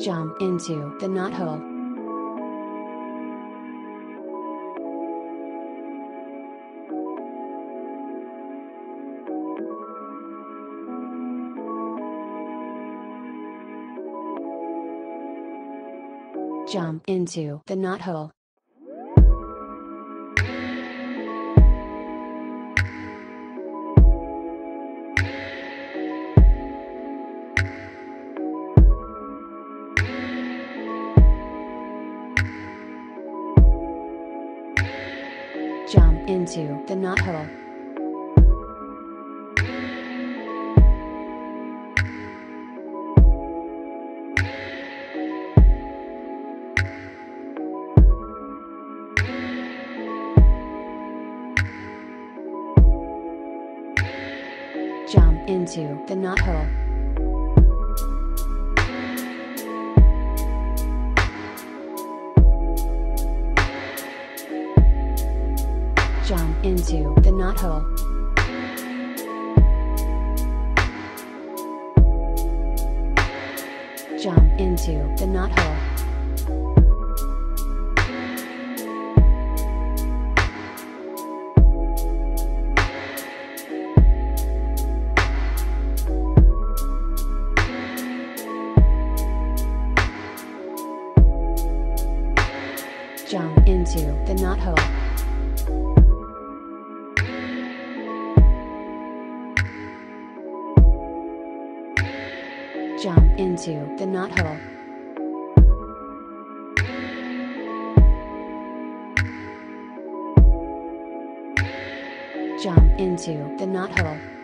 Jump into the knothole. Jump into the knothole. Jump into the knothole. Jump into the knothole. Jump into the knothole. Jump into the knothole. Jump into the knothole. Jump into the knothole. Jump into the knothole.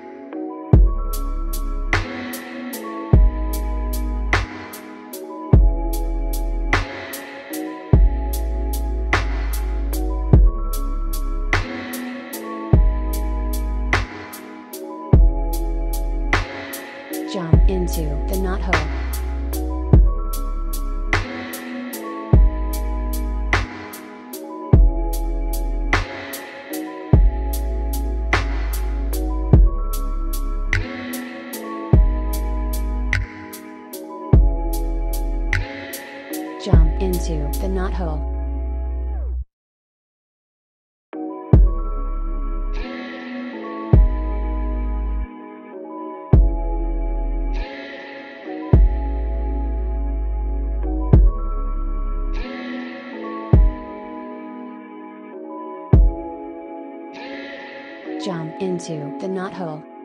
Jump into the knothole. Jump into the knothole. Jump into the knothole.